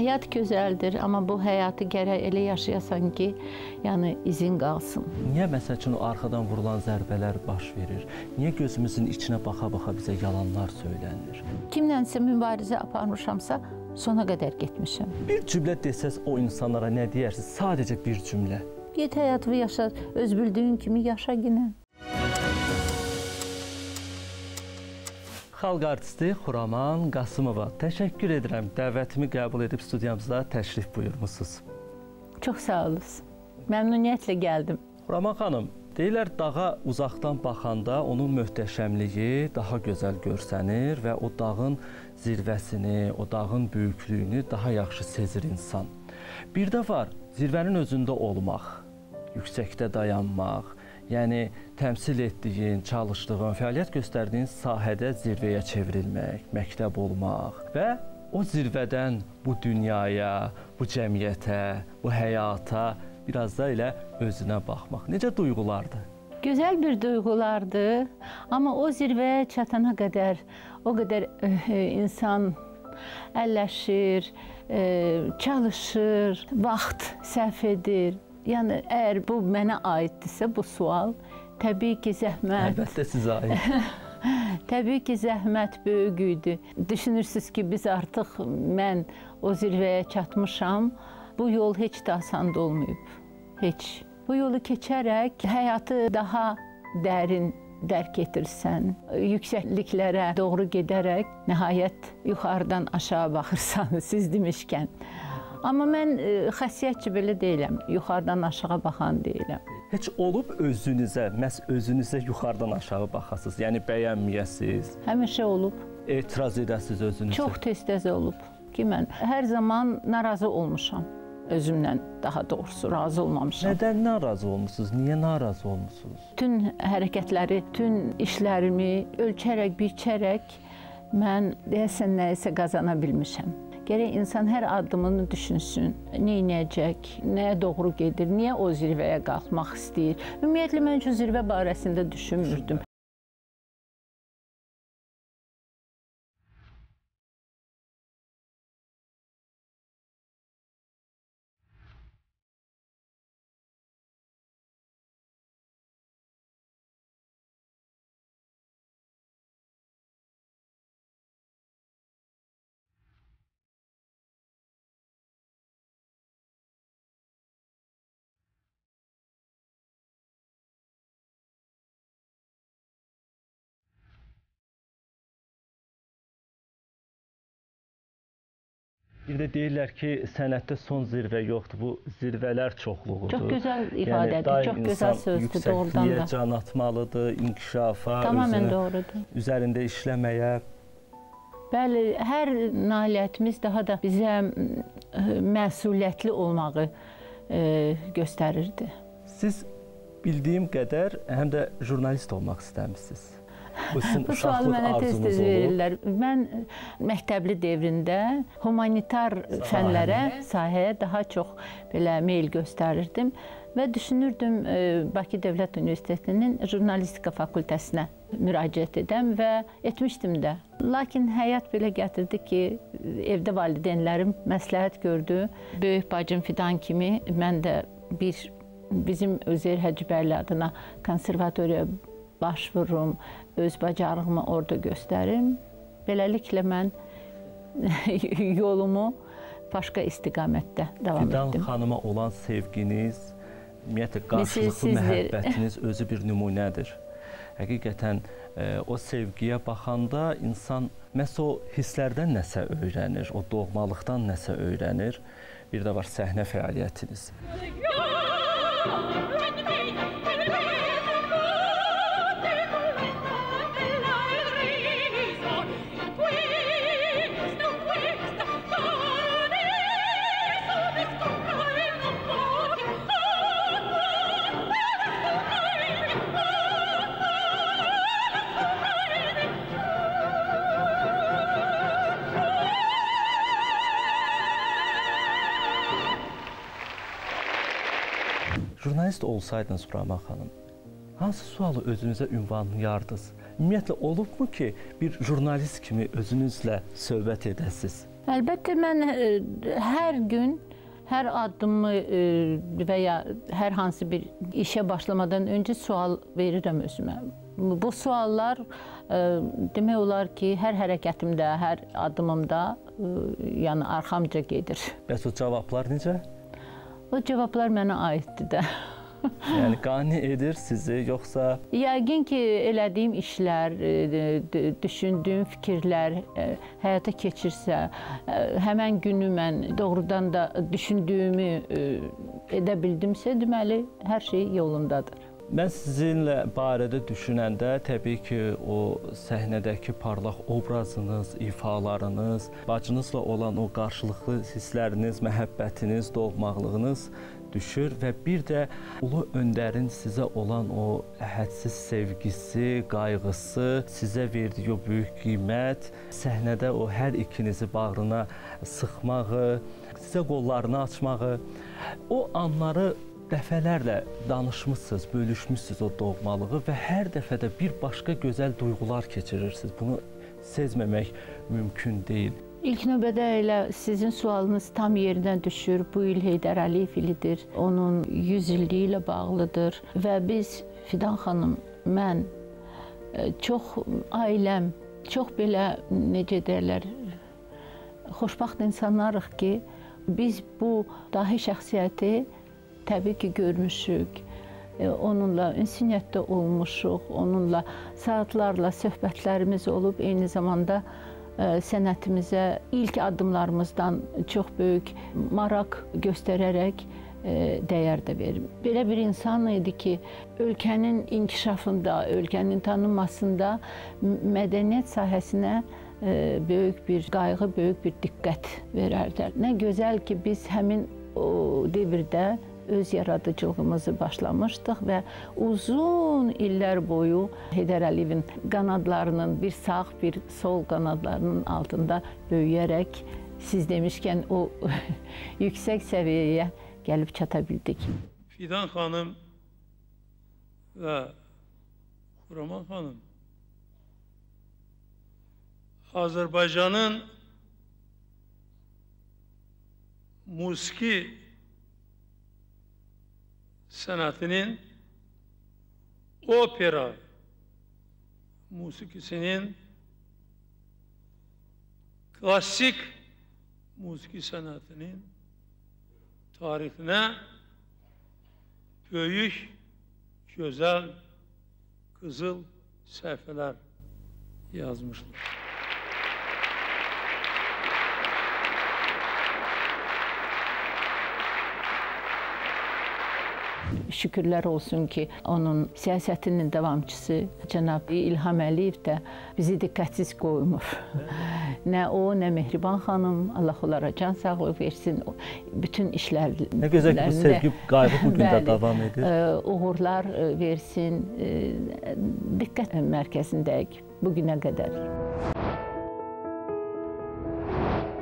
Həyat gözəldir, amma bu həyatı gərək elə yaşayasan ki, yəni izin qalsın. Niyə məsəl üçün o arxadan vurulan zərbələr baş verir? Niyə gözümüzün içinə baxa-baxa bizə yalanlar söylənilir? Kimlənsə mübarizə aparmışamsa, sona qədər getmişəm. Bir cümlə desəz o insanlara nə deyərsiniz? Sadəcə bir cümlə. Get həyatını yaşa, öz bildiyin kimi yaşa yenə. Xalq artisti Xuraman Qasımova. Təşəkkür edirəm. Dəvətimi qəbul edib studiyamıza təşrif buyurmusunuz. Çox sağ olunuz. Məmnuniyyətlə gəldim. Xuraman xanım, deyirlər dağa uzaqdan baxanda onun möhtəşəmliyi daha gözəl görsənir və o dağın zirvəsini, o dağın böyüklüyünü daha yaxşı sezir insan. Bir də var, zirvənin özündə olmaq, yüksəkdə dayanmaq, yəni təmsil etdiyin, çalışdığın, fəaliyyət göstərdiyin sahədə zirvəyə çevrilmək, məktəb olmaq və o zirvədən bu dünyaya, bu cəmiyyətə, bu həyata biraz da elə özünə baxmaq. Necə duyğulardır? Gözəl bir duyğulardır, amma o zirvəyə çatana qədər o qədər ə, insan əlləşir, ə, çalışır, vaxt sərf edir, Yəni əgər bu mənə aiddirsə bu sual, təbii ki, zəhmət. Əlbəttə sizə aid. təbii ki, zəhmət böyük idi. Düşünürsüz ki, biz artıq mən o zirvəyə çatmışam. Bu yol heç də asan olmayıb. Heç. Bu yolu keçərək həyatı daha dərin dərk edirsən, yüksəkliklərə doğru gedərək nəhayət yuxarıdan aşağı baxırsan, siz demişkən. Amma mən e, xəssiyyətçi belə deyiləm. Yuxarıdan aşağı baxan deyiləm. Heç olub özünüzə, məhz özünüzə yuxarıdan aşağı baxasınız, yəni bəyənməyəsiz. Həmişə olub. Etiraz edəsiz özünüzə. Çox tez-tez olub ki, mən hər zaman narazı olmuşam özümdən daha doğrusu razı olmamışam. Nədən narazı olmusunuz? Niyə narazı olmusunuz? Bütün hərəkətləri, bütün işlərimi ölçərək, biçərək mən deyəsən nəyisə qazana bilmişəm. Gərək insan hər addımını düşünsün. Nə edəcək, nəyə doğru gedir, niyə o zirvəyə qalxmaq istəyir. Ümumiyyətlə mən heç zirvə barəsində düşünmürdüm. Bir də deyirlər ki, sənətdə son zirvə yoxdur. Bu zirvələr çoxluğudur. Çox gözəl ifadədir, yəni, çox gözəl sözdür, doğrudan da. can atmalıdır, inkişafa, Tamamilə özünə, doğrudur. üzərində işləməyə. Bəli, hər nailiyyətimiz daha da bizə məsuliyyətli olmağı e, göstərirdi. Siz bildiyim qədər həm də jurnalist olmaq istəmisiniz. Bu, Bu sualı mənə tez-tez verirlər. Mən məktəbli dövründə humanitar fənlərə, sahəyə daha çox belə meyl göstərirdim və düşünürdüm e, Bakı Dövlət Universitetinin jurnalistika fakültəsinə müraciət edəm və etmişdim də. Lakin həyat belə gətirdi ki, evdə valideynlərim məsləhət gördü. Böyük bacım Fidan kimi mən də bir bizim Özeyir Həcibərli adına konservatoriya başvururum, öz bacarığımı orada göstərim. Beləliklə mən yolumu başqa istiqamətdə davam Fidan etdim. Fidan xanıma olan sevginiz, ümumiyyətlə qarşılıqlı məhəbbətiniz özü bir nümunədir. Həqiqətən e, o sevgiyə baxanda insan məhz o hisslərdən nəsə öyrənir, o doğmalıqdan nəsə öyrənir. Bir də var səhnə fəaliyyətiniz. Jurnalist olsaydınız Rahman xanım, hansı sualı özünüzə ünvanlayardınız? Ümumiyyətlə olubmu ki, bir jurnalist kimi özünüzlə söhbət edəsiz? Əlbəttə mən ə, hər gün hər addımı ə, və ya hər hansı bir işə başlamadan öncə sual verirəm özümə. Bu suallar ə, demək olar ki, hər hərəkətimdə, hər addımımda yəni arxamca gedir. Bəs o cavablar necə? O cavablar mənə aiddir də. yəni qane edir sizi yoxsa Yəqin ki, elədiyim işlər, e, düşündüyüm fikirlər e, həyata keçirsə, e, həmin günü mən doğrudan da düşündüyümü edə bildimsə, deməli hər şey yolundadır. Mən sizinlə barədə düşünəndə təbii ki, o səhnədəki parlaq obrazınız, ifalarınız, bacınızla olan o qarşılıqlı hissləriniz, məhəbbətiniz, doğmaqlığınız düşür və bir də ulu öndərin sizə olan o hədsiz sevgisi, qayğısı, sizə verdiyi o böyük qiymət, səhnədə o hər ikinizi bağrına sıxmağı, sizə qollarını açmağı, o anları dəfələrlə danışmısınız, bölüşmüsünüz o doğmalığı və hər dəfə də bir başqa gözəl duyğular keçirirsiniz. Bunu sezməmək mümkün deyil. İlk növbədə elə sizin sualınız tam yerinə düşür. Bu il Heydər Əliyev ilidir. Onun 100 illiyi ilə bağlıdır və biz Fidan xanım, mən e, çox ailəm, çox belə necə deyirlər, xoşbaxt insanlarıq ki, biz bu dahi şəxsiyyəti təbii ki, görmüşük e, onunla ünsiyyətdə olmuşuq, onunla saatlarla söhbətlərimiz olub, eyni zamanda sənətimizə ilk addımlarımızdan çox böyük maraq göstərərək dəyər də verir. Belə bir insan idi ki, ölkənin inkişafında, ölkənin tanınmasında mədəniyyət sahəsinə böyük bir qayğı, böyük bir diqqət verərdi. Nə gözəl ki, biz həmin o dövrdə öz yaradıcılığımızı başlamışdıq və uzun illər boyu Heydər Əliyevin qanadlarının bir sağ, bir sol qanadlarının altında böyüyərək siz demişkən o yüksək səviyyəyə gəlib çata bildik. Fidan xanım və Xuraman xanım Azərbaycanın musiqi sanatının opera musikisinin klasik musiki sanatının tarihine büyük, güzel, kızıl sayfalar yazmışlar. Şükürlər olsun ki, onun siyasətinin davamçısı cənab İlham Əliyev də bizi diqqətsiz qoymur. nə o, nə Mehriban xanım, Allah onlara can sağlığı versin. Bütün işlər Nə gözəl ki, bu sevgi, qayğı bu gün də davam edir. Uğurlar versin. Diqqət mərkəzindəyik bu günə qədər.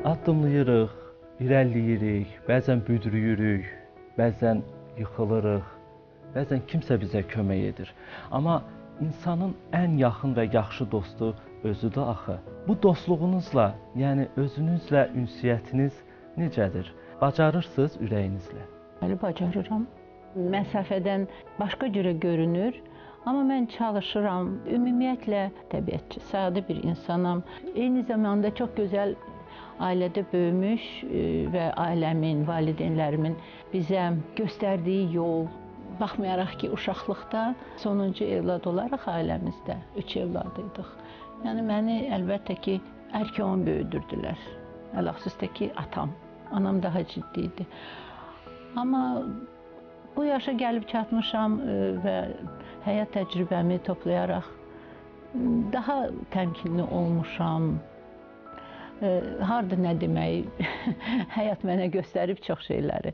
Addımlayırıq, irəliləyirik, bəzən büdrüyürük, bəzən yıxılırıq. Bəzən kimsə bizə kömək edir. Amma insanın ən yaxın və yaxşı dostu özüdür axı. Bu dostluğunuzla, yəni özünüzlə ünsiyyətiniz necədir? Bacarırsınız ürəyinizlə? Bəli, bacarıram. Məsafədən başqa cürə görünür, amma mən çalışıram. Ümumiyyətlə təbiətçi, sadə bir insanam. Eyni zamanda çox gözəl ailədə böyümüş e, və ailəmin, valideynlərimin bizə göstərdiyi yol, baxmayaraq ki, uşaqlıqda sonuncu evlad olaraq ailəmizdə üç evlad idik. Yəni məni əlbəttə ki, ərkəon böyüdürdülər. Ələxüsusdə ki, atam. Anam daha ciddi idi. Amma bu yaşa gəlib çatmışam e, və həyat təcrübəmi toplayaraq daha təmkinli olmuşam harda nə demək, həyat mənə göstərib çox şeyləri.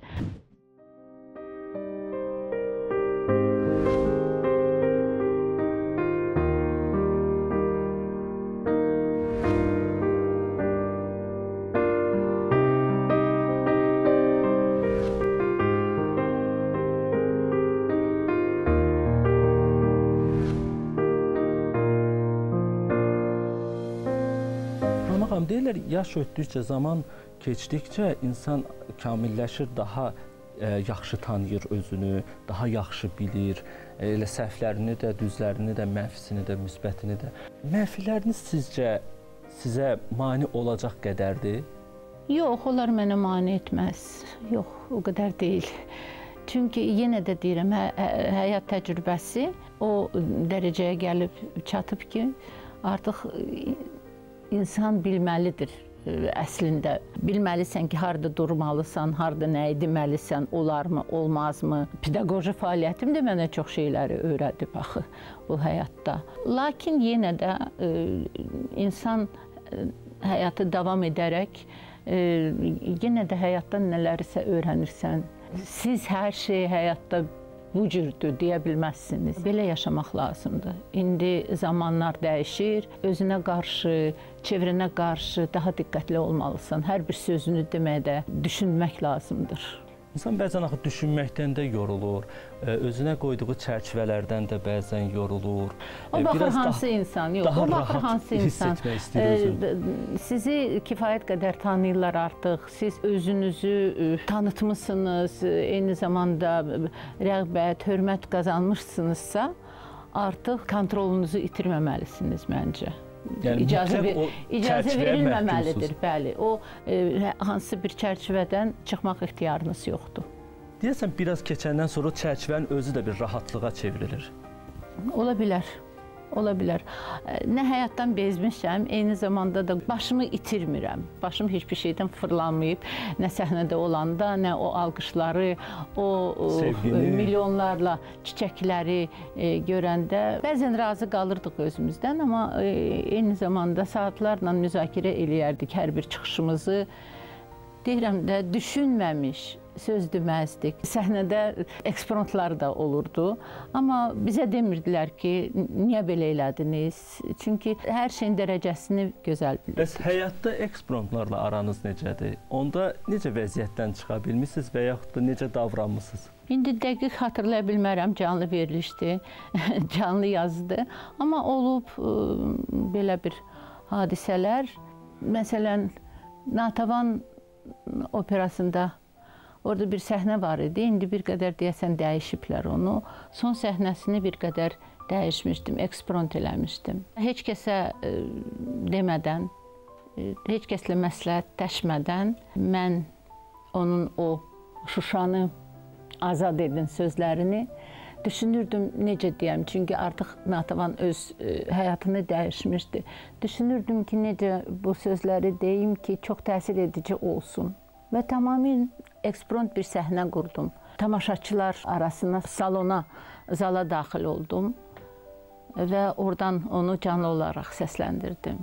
Yaş ötdükcə, zaman keçdikcə insan kamilləşir, daha ə, yaxşı tanıyır özünü, daha yaxşı bilir. Ə, elə səhvlərini də, düzlərini də, mənfisini də, müsbətini də. Mənfiləriniz sizcə sizə mane olacaq qədərdir? Yox, onlar mənə mane etməz. Yox, o qədər deyil. Çünki yenə də deyirəm, hə, hə, həyat təcrübəsi o dərəcəyə gəlib çatıb ki, artıq insan bilməlidir əslində bilməlisən ki, harda durmalısan, harda nə etməlisən, olarmı, olmazmı? Pedaqoji fəaliyyətim də mənə çox şeyləri öyrədib axı bu həyatda. Lakin yenə də ə, insan ə, həyatı davam edərək ə, yenə də həyatdan nələrisə öyrənirsən. Siz hər şeyi həyatda bu cürdür deyə bilməzsiniz. Belə yaşamaq lazımdır. İndi zamanlar dəyişir. Özünə qarşı, çevrənə qarşı daha diqqətli olmalısan. Hər bir sözünü demədə düşünmək lazımdır. İnsan bəzən axı düşünməkdən də yorulur, özünə qoyduğu çərçivələrdən də bəzən yorulur. O baxır hansı daha, insan, yox, o baxır hansı insan. Sizi kifayət qədər tanıyırlar artıq. Siz özünüzü tanıtmısınız, eyni zamanda rəğbət, hörmət qazanmışsınızsa, artıq kontrolunuzu itirməməlisiniz məncə. Yəni icazə ver, icazə verilməməlidir. Bəli, o e, hansı bir çərçivədən çıxmaq ixtiyarınız yoxdur. Deyəsən biraz keçəndən sonra çərçivənin özü də bir rahatlığa çevrilir. Ola bilər ola bilər. Nə həyatdan bezmişəm, eyni zamanda da başımı itirmirəm. Başım heç bir şeydən fırlanmayıb. Nə səhnədə olanda, nə o alqışları, o Sevgini. milyonlarla çiçəkləri e, görəndə bəzən razı qalırdıq özümüzdən, amma e, eyni zamanda saatlarla müzakirə eləyərdik hər bir çıxışımızı. Deyirəm də düşünməmiş, söz deməzdik. Səhnədə eksprontlar da olurdu. Amma bizə demirdilər ki, niyə belə elədiniz? Çünki hər şeyin dərəcəsini gözəl bilirdik. Bəs həyatda eksprontlarla aranız necədir? Onda necə vəziyyətdən çıxa bilmisiniz və yaxud da necə davranmısınız? İndi dəqiq xatırlaya bilmərəm, canlı verilişdi, canlı yazdı. Amma olub ə, belə bir hadisələr. Məsələn, Natavan operasında Orada bir səhnə var idi. İndi bir qədər deyəsən dəyişiblər onu. Son səhnəsini bir qədər dəyişmişdim, ekspront eləmişdim. Heç kəsə e, demədən, e, heç kəslə məsləhətləşmədən mən onun o Şuşanı azad edin sözlərini düşünürdüm necə deyəm, çünki artıq Natavan öz ə, e, həyatını dəyişmişdi. Düşünürdüm ki, necə bu sözləri deyim ki, çox təsir edici olsun və tamamilə ekspront bir səhnə qurdum. Tamaşaçılar arasına, salona, zala daxil oldum və oradan onu canlı olaraq səsləndirdim.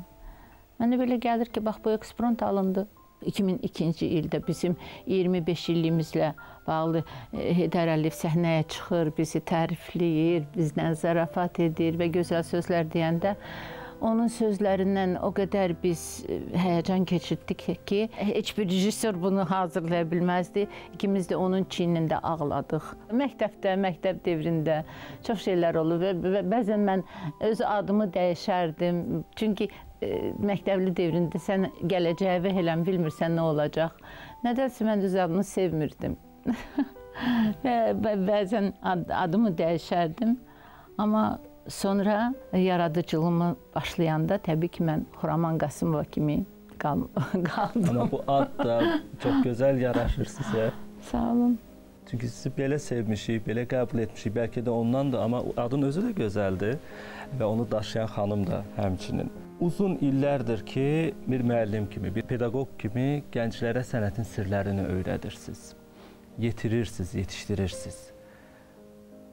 Mənə belə gəlir ki, bax bu ekspront alındı. 2002-ci ildə bizim 25 illimizlə bağlı e, Heydər Əliyev səhnəyə çıxır, bizi tərifləyir, bizdən zarafat edir və gözəl sözlər deyəndə Onun sözlərindən o qədər biz e, həyəcan keçirdik ki, heç bir rejissor bunu hazırlaya bilməzdi. İkimiz də onun çiynində ağladıq. Məktəbdə, məktəb dövründə çox şeylər olub və bəzən mən öz adımı dəyişərdim. Çünki e, məktəbli dövründə sən gələcəyi və heləm bilmirsən nə olacaq. Nədənsə mən öz adımı sevmirdim. və bəzən ad, adımı dəyişərdim. Amma Sonra yaradıcılığımı başlayanda təbii ki, mən Xuraman Qasımova kimi qal qaldım. Amma bu ad da çox gözəl yaraşır sizə. Sağ olun. Çünki sizi belə sevmişik, belə qəbul etmişik. Bəlkə də ondan da, amma adın özü də gözəldir və onu daşıyan xanım da həmçinin. Uzun illərdir ki, bir müəllim kimi, bir pedaqoq kimi gənclərə sənətin sirlərini öyrədirsiniz. Yetirirsiniz, yetişdirirsiniz.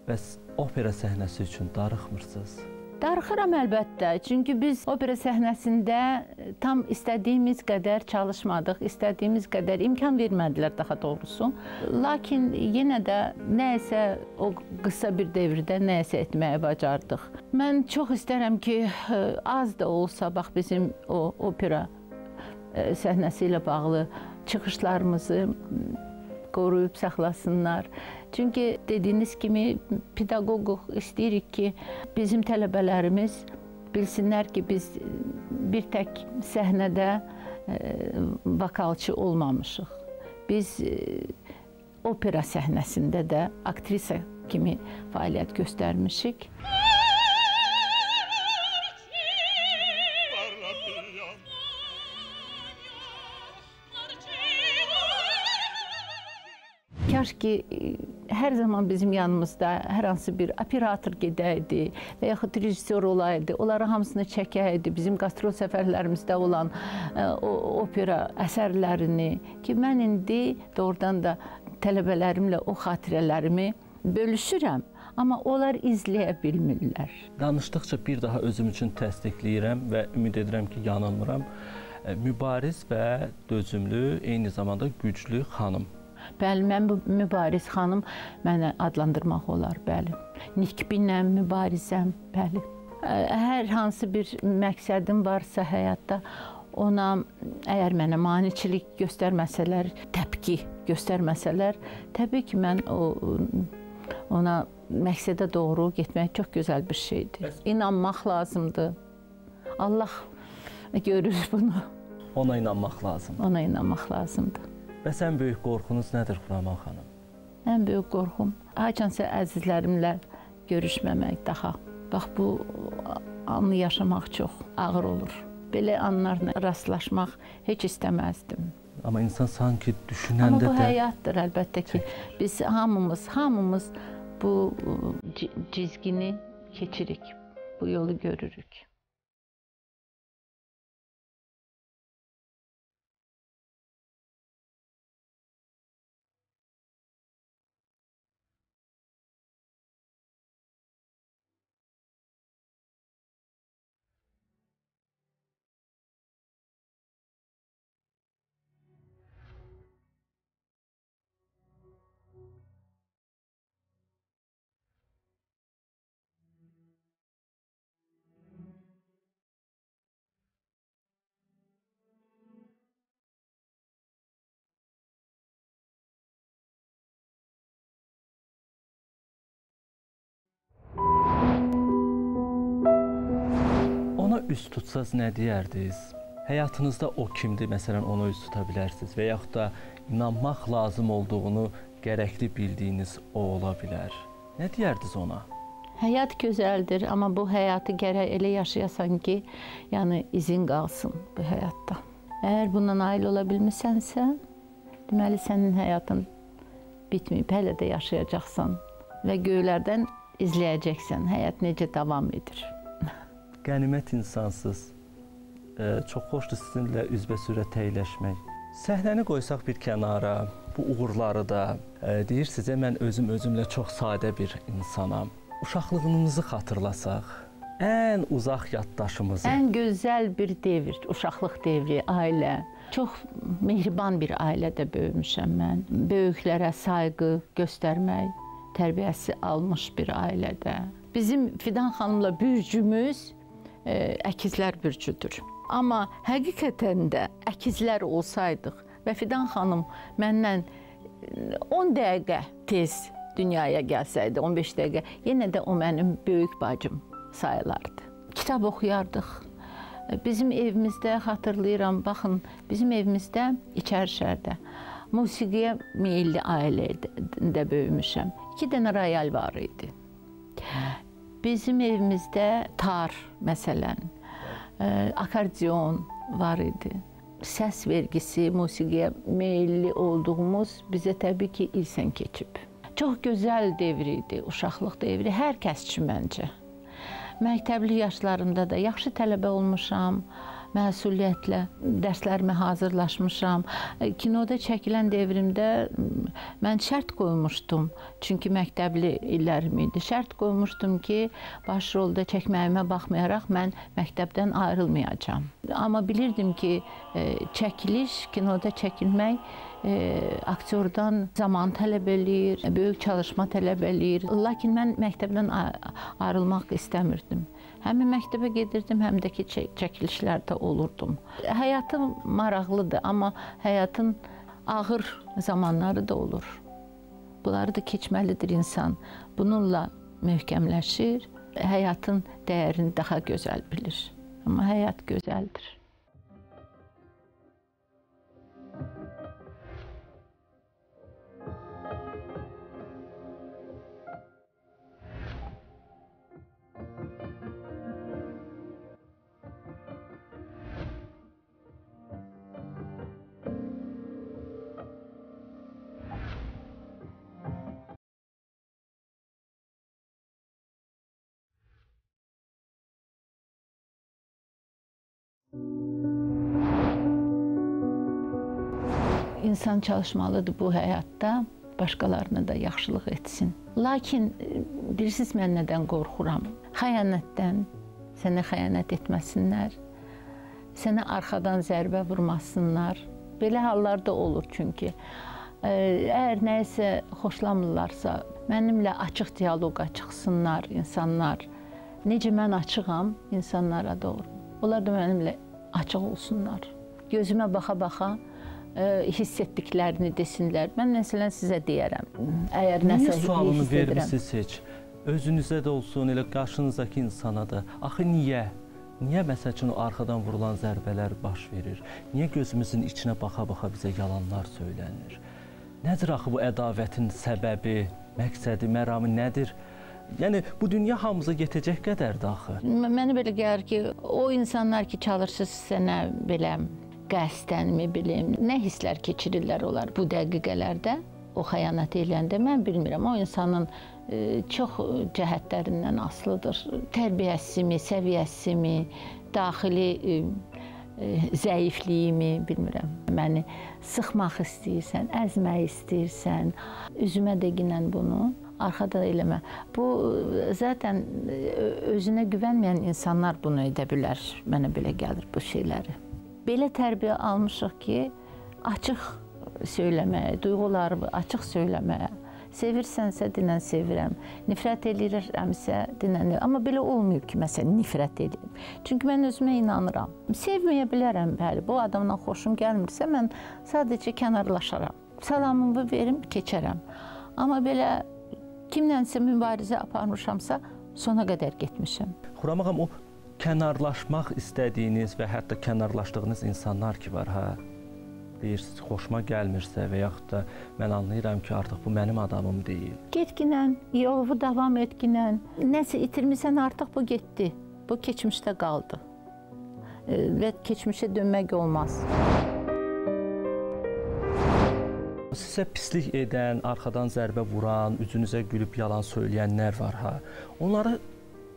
Bəs opera səhnəsi üçün darıxmırsınız? Darıxıram əlbəttə. Çünki biz opera səhnəsində e, tam istədiyimiz qədər çalışmadıq, istədiyimiz qədər imkan vermədilər daha doğrusu. Lakin yenə də nəsə o qısa bir dövrdə nəsə etməyə bacardıq. Mən çox istərəm ki, e, az da olsa bax bizim o opera e, səhnəsi ilə bağlı çıxışlarımızı qoruyub saxlasınlar. Çünki dediyiniz kimi pedaqoquq istəyirik ki, bizim tələbələrimiz bilsinlər ki, biz bir tək səhnədə vokalçı olmamışıq. Biz opera səhnəsində də aktrisa kimi fəaliyyət göstərmişik. Kaş ki hər zaman bizim yanımızda hər hansı bir operator gedəydi və yaxud rejissor olaydı, onları hamısını çəkəydi. Bizim qastrol səfərlərimizdə olan o opera əsərlərini ki, mən indi doğrudan da tələbələrimlə o xatirələrimi bölüşürəm. Amma onlar izləyə bilmirlər. Danışdıqca bir daha özüm üçün təsdiqləyirəm və ümid edirəm ki, yanılmıram. Mübariz və dözümlü, eyni zamanda güclü xanım. Bəli, mən bu mübariz xanım mənə adlandırmaq olar, bəli. Nikbinlə mübarizəm, bəli. Hər hansı bir məqsədim varsa həyatda ona əgər mənə maneçilik göstərməsələr, təpki göstərməsələr, təbii ki, mən o ona məqsədə doğru getmək çox gözəl bir şeydir. İnanmaq lazımdır. Allah görür bunu. Ona inanmaq lazımdır. Ona inanmaq lazımdır. Bəs ən böyük qorxunuz nədir Xuraman xanım? Ən böyük qorxum haçansa əzizlərimlə görüşməmək daha. Bax bu anı yaşamaq çox ağır olur. Belə anlarla rastlaşmaq heç istəməzdim. Amma insan sanki düşünəndə də... Amma bu həyatdır əlbəttə ki. Biz hamımız, hamımız bu cizgini keçirik, bu yolu görürük. Üst tutsaz nə deyərdiniz? Həyatınızda o kimdir? Məsələn, ona üst tuta bilərsiniz və yaxud da inanmaq lazım olduğunu gərəkli bildiyiniz o ola bilər. Nə deyərdiniz ona? Həyat gözəldir, amma bu həyatı gərək elə yaşayasan ki, yəni izin qalsın bu həyatda. Əgər bundan nail ola bilmisənsə, deməli sənin həyatın bitməyib, hələ də yaşayacaqsan və göylərdən izləyəcəksən həyat necə davam edir qənimət insansız. E, çox xoşdur sizinlə üzbəsürə təyləşmək. Səhnəni qoysaq bir kənara, bu uğurları da e, deyirsizə mən özüm özümlə çox sadə bir insanam. Uşaqlığınızı xatırlasaq, ən uzaq yaddaşımızı. Ən gözəl bir devr, uşaqlıq devri, ailə. Çox mehriban bir ailədə böyümüşəm mən. Böyüklərə sayğı göstərmək tərbiyəsi almış bir ailədə. Bizim Fidan xanımla bürcümüz əkizlər bürcüdür. Amma həqiqətən də əkizlər olsaydıq və Fidan xanım məndən 10 dəqiqə tez dünyaya gəlsəydi, 15 dəqiqə, yenə də o mənim böyük bacım sayılardı. Kitab oxuyardıq. Bizim evimizdə xatırlayıram, baxın, bizim evimizdə İçəri şəhərdə musiqiyə meylli ailədə böyümüşəm. 2 dənə royal var idi. Bizim evimizdə tar məsələn, akordeon var idi. Səs vergisi, musiqiyə meylli olduğumuz bizə təbii ki, ilsən keçib. Çox gözəl devr idi, uşaqlıq devri hər kəs üçün məncə. Məktəbli yaşlarımda da yaxşı tələbə olmuşam məsuliyyətlə dərslərimə hazırlaşmışam. E, kinoda çəkilən devrimdə mən şərt qoymuşdum. Çünki məktəbli illərim idi. Şərt qoymuşdum ki, baş rolda çəkməyimə baxmayaraq mən məktəbdən ayrılmayacağam. Amma bilirdim ki, e, çəkiliş, kinoda çəkilmək e, aktyordan zaman tələb eləyir, böyük çalışma tələb eləyir. Lakin mən məktəbdən ayrılmaq istəmirdim. Həm məktəbə gedirdim, həm də ki çəkilişlərdə olurdum. Həyatım maraqlıdır, amma həyatın ağır zamanları da olur. Bunları da keçməlidir insan. Bununla möhkəmləşir, həyatın dəyərini daha gözəl bilir. Amma həyat gözəldir. İnsan çalışmalıdır bu həyatda, başqalarına da yaxşılıq etsin. Lakin e, bilirsiniz mən nədən qorxuram? Xəyanətdən, sənə xəyanət etməsinlər, sənə arxadan zərbə vurmasınlar. Belə hallar da olur çünki. E, əgər nəyisə xoşlamırlarsa, mənimlə açıq dialoqa çıxsınlar insanlar. Necə mən açığam insanlara doğru. Onlar da mənimlə açıq olsunlar. Gözümə baxa-baxa hiss etdiklərini desinlər. Mən məsələn sizə deyərəm. Əgər nəsə hiss sualını vermisiniz heç? Özünüzə də olsun, elə qarşınızdakı insana da. Axı niyə? Niyə məsəl üçün arxadan vurulan zərbələr baş verir? Niyə gözümüzün içinə baxa-baxa bizə yalanlar söylənir? Nədir axı bu ədavətin səbəbi, məqsədi, məramı nədir? Yəni bu dünya hamımıza yetəcək qədərdir axı. Mənə belə gəlir ki, o insanlar ki, çalışır sənə belə qəsdənmi bilim, nə hisslər keçirirlər onlar bu dəqiqələrdə o xəyanət edəndə mən bilmirəm. O insanın e, çox cəhətlərindən asılıdır. Tərbiyəsimi, səviyyəsimi, daxili e, e, zəifliyimi bilmirəm. Məni sıxmaq istəyirsən, əzmək istəyirsən, üzümə dəginən bunu arxada eləmə. Bu zaten özünə güvənməyən insanlar bunu edə bilər. Mənə belə gəlir bu şeyləri belə tərbiyə almışıq ki, açıq söyləməyə, duyğularımı açıq söyləməyə. Sevirsənsə dinən sevirəm. Nifrət eləyirəmsə dinən. Amma belə olmayıb ki, məsələn, nifrət eləyim. Çünki mən özümə inanıram. Sevməyə bilərəm, bəli. Bu adamdan xoşum gəlmirsə, mən sadəcə kənarlaşaram. Salamımı verim, keçərəm. Amma belə kimlənsə mübarizə aparmışamsa, sona qədər getmişəm. Xurram ağam, o kənarlaşmaq istədiyiniz və hətta kənarlaşdığınız insanlar ki var, hə? Deyirsiniz, xoşuma gəlmirsə və yaxud da mən anlayıram ki, artıq bu mənim adamım deyil. Getginən, yolu davam etginən, nəsə itirmisən, artıq bu getdi. Bu keçmişdə qaldı. Və keçmişə dönmək olmaz. Sizə pislik edən, arxadan zərbə vuran, üzünüzə gülüb yalan söyləyənlər var ha. Onları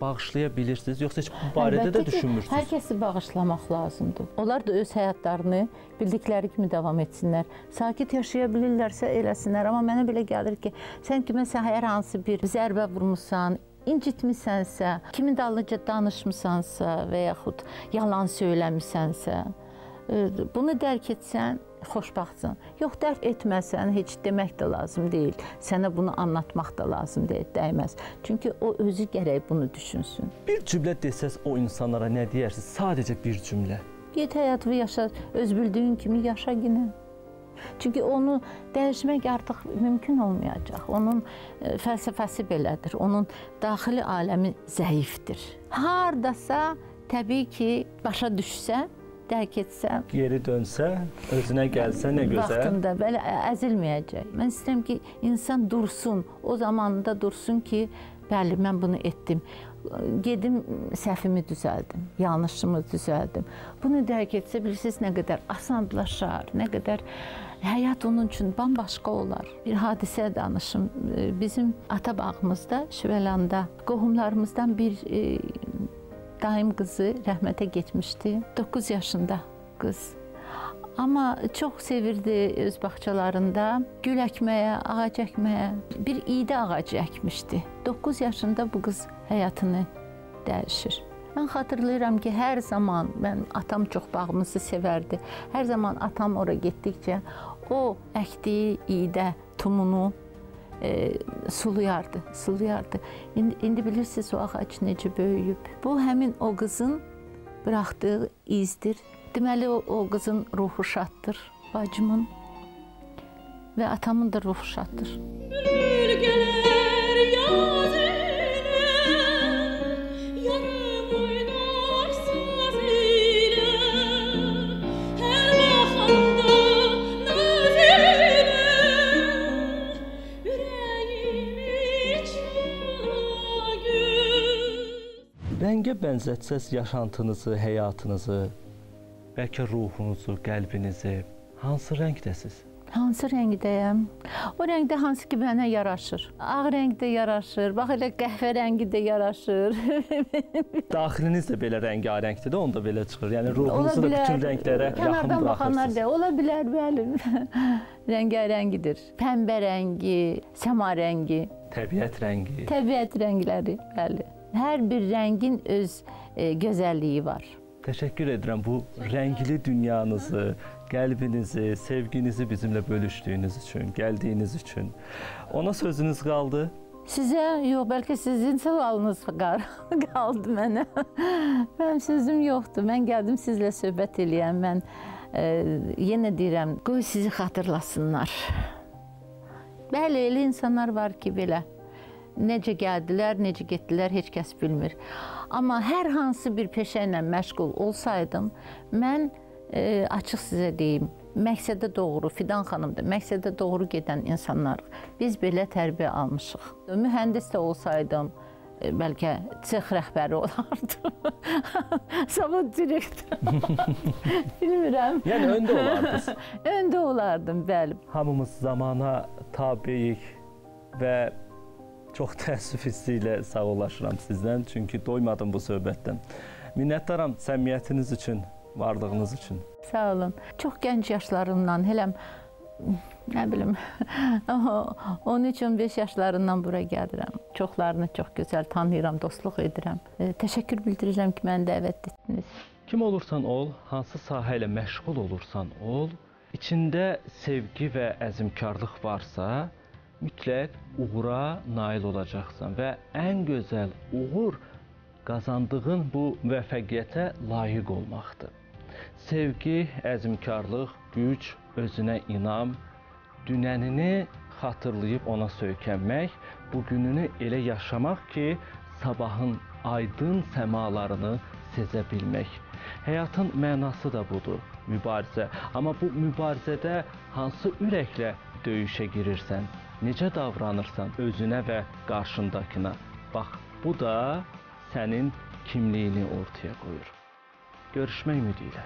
bağışlaya bilirsiniz, yoxsa heç bu barədə Əlbəttə də düşünmürsünüz? Hər kəsi bağışlamaq lazımdır. Onlar da öz həyatlarını bildikləri kimi davam etsinlər. Sakit yaşaya bilirlərsə eləsinlər, amma mənə belə gəlir ki, sən kiməsə hər hansı bir zərbə vurmusan, incitmisənsə, kimin dalınca danışmısansa və yaxud yalan söyləmisənsə, e, bunu dərk etsən, xoşbəxtsən. Yox, dərk etməsən, heç demək də lazım deyil. Sənə bunu anlatmaq da lazım deyil, dəyməz. Çünki o özü gərək bunu düşünsün. Bir cümlə desəz o insanlara nə deyərsiniz? Sadəcə bir cümlə. Get həyatını yaşa, öz bildiyin kimi yaşa yenə. Çünki onu dəyişmək artıq mümkün olmayacaq. Onun e, fəlsəfəsi belədir. Onun daxili aləmi zəifdir. Hardasa təbii ki, başa düşsə, dərk etsə, geri dönsə, özünə gəlsə nə gözəl. Vaxtında belə əzilməyəcək. Mən istəyirəm ki, insan dursun, o zamanda dursun ki, bəli, mən bunu etdim. Gedim səhvimi düzəldim, yanlışımı düzəldim. Bunu dərk etsə bilirsiniz nə qədər asanlaşar, nə qədər həyat onun üçün bambaşqa olar. Bir hadisə danışım. Bizim ata bağımızda Şüvəlanda qohumlarımızdan bir e, Daim qızı rəhmətə getmişdi. 9 yaşında qız. Amma çox sevirdi öz bağçalarında gül əkməyə, ağac əkməyə. Bir iydə ağacı əkmişdi. 9 yaşında bu qız həyatını dəyişir. Mən xatırlayıram ki, hər zaman mən atam çox bağımızı sevərdi. Hər zaman atam ora getdikcə o əkdiyi iydə tumunu e, sulayardı, sulayardı. İndi, indi bilirsiniz o ağac necə böyüyüb. Bu həmin o qızın buraxdığı izdir. Deməli o, o qızın ruhu şaddır, bacımın və atamın da ruhu şaddır. Gələr rəngə bənzətsəz yaşantınızı, həyatınızı, bəlkə ruhunuzu, qəlbinizi hansı rəngdəsiz? Hansı rəngdəyəm? O rəngdə hansı ki mənə yaraşır. Ağ rəng də yaraşır, bax elə qəhvə rəngi də yaraşır. Daxiliniz də belə rəngarəngdir də, onda belə çıxır. Yəni ruhunuzu da bütün rənglərə yaxın Kənardan baxanlar buraxırsınız. da ola bilər, bəli. Rəngarəngidir. Pəmbə rəngi, səma rəngi, Təbiət rəngi. təbiət rəngləri, bəli. Hər bir rəngin öz e, gözəlliyi var. Təşəkkür edirəm bu rəngli dünyanızı, qəlbinizi, sevginizi bizimlə bölüşdüyünüz üçün, gəldiyiniz üçün. Ona sözünüz qaldı. Sizə yox, bəlkə sizin sualınız qaldı mənə. Mənim sözüm yoxdur. Mən gəldim sizlə söhbət eləyəm. Mən e, yenə deyirəm, qoy sizi xatırlasınlar. Bəli, elə insanlar var ki, belə necə gəldilər, necə getdilər, heç kəs bilmir. Amma hər hansı bir peşə ilə məşğul olsaydım, mən e, açıq sizə deyim, məqsədə doğru, Fidan xanım da məqsədə doğru gedən insanlar. Biz belə tərbiyə almışıq. Mühəndis də olsaydım, e, bəlkə sex rəhbəri olardım. Zavod direktoru. Bilmirəm. Yəni öndə olardınız. Öndə olardım, bəli. Hamımız zamana tabeyik və çox təəssüf hissi ilə sağollaşıram sizdən, çünki doymadım bu söhbətdən. Minnətdaram səmimiyyətiniz üçün, varlığınız üçün. Sağ olun. Çox gənc yaşlarımdan, heləm nə bilim 13-15 yaşlarından bura gəlirəm. Çoxlarını çox gözəl tanıyıram, dostluq edirəm. E, təşəkkür bildirirəm ki, məni dəvət etdiniz. Kim olursan ol, hansı sahə ilə məşğul olursan ol, içində sevgi və əzmkarlıq varsa, mütləq uğura nail olacaqsan və ən gözəl uğur qazandığın bu müvəffəqiyyətə layiq olmaqdır. Sevgi, əzmkarlıq, güc, özünə inam, dünənini xatırlayıb ona söykənmək, bugününü elə yaşamaq ki, sabahın aydın səmalarını sezə bilmək. Həyatın mənası da budur, mübarizə. Amma bu mübarizədə hansı ürəklə döyüşə girirsən, necə davranırsan özünə və qarşındakına. Bax, bu da sənin kimliyini ortaya qoyur. Görüşmək ümidi ilə.